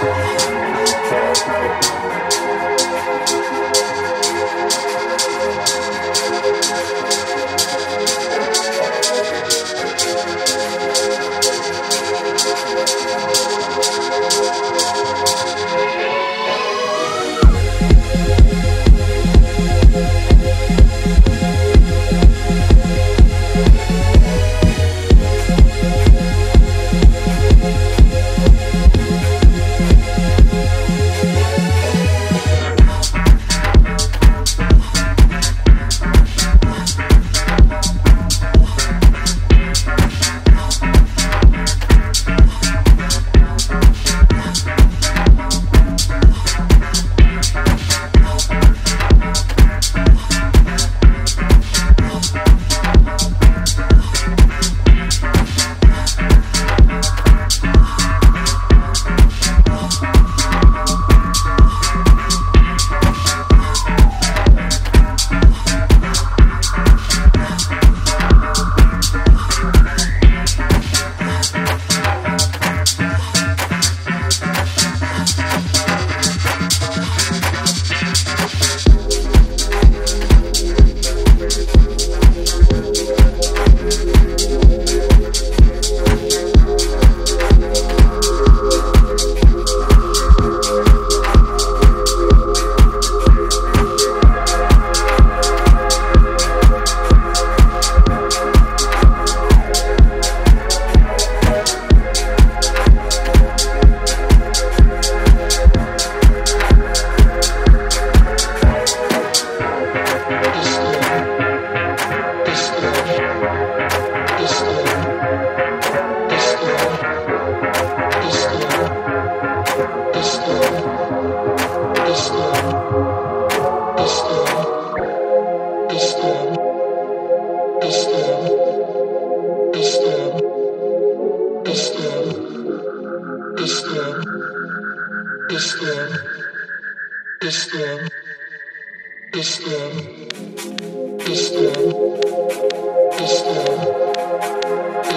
Thank you.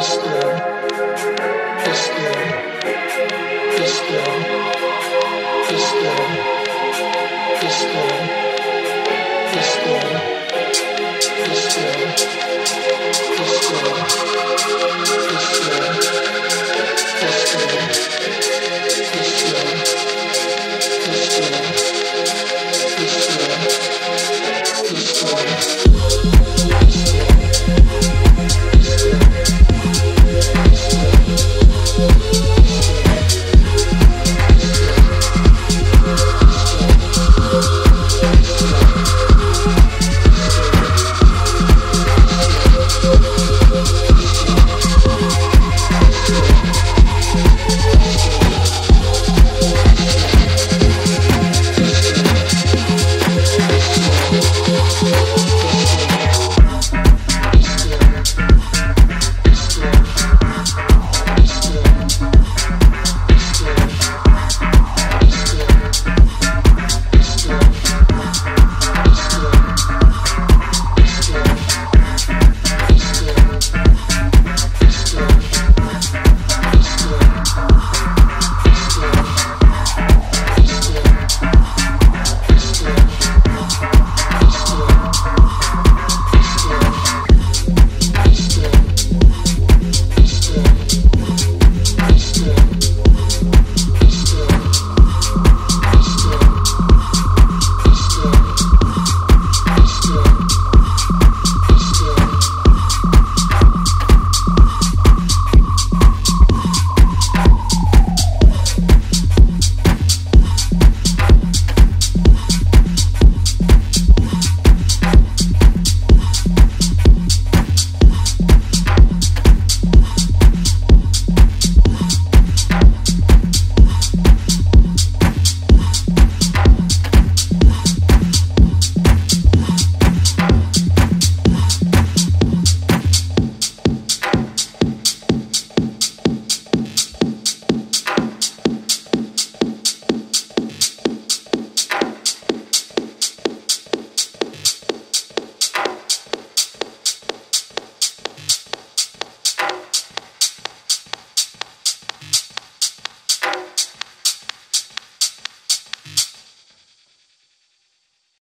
Disco.